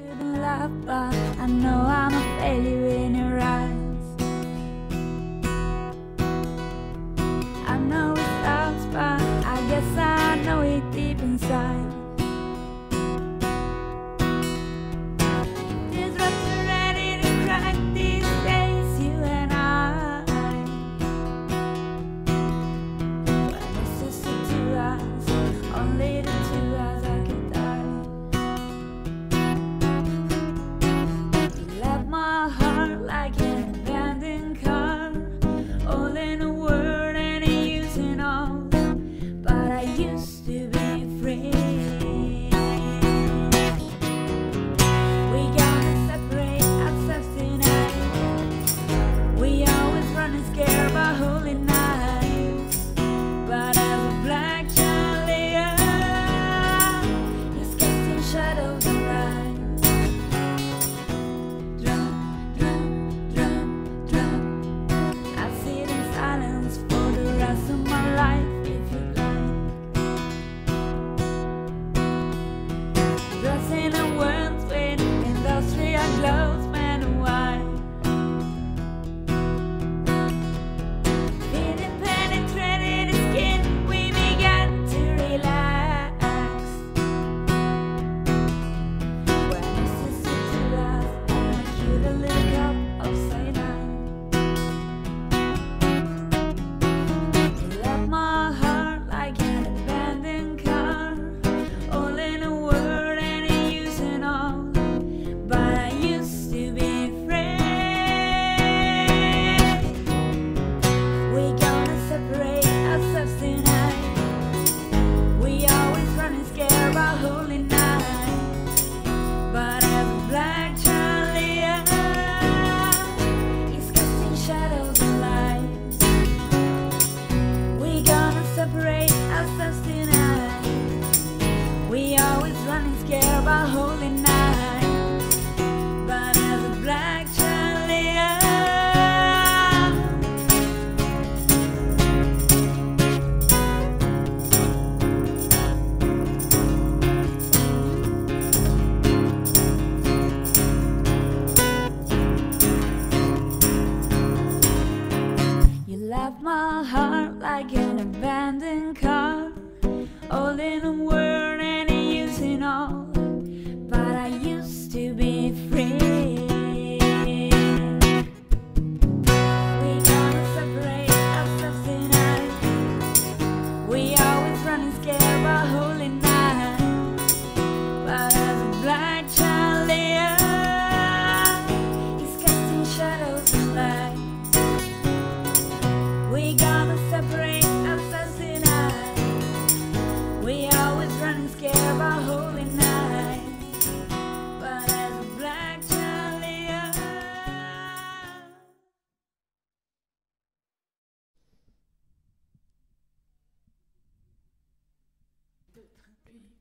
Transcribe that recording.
shouldn't laugh, but holy night. my heart like an abandoned car, all in a whirl. happy.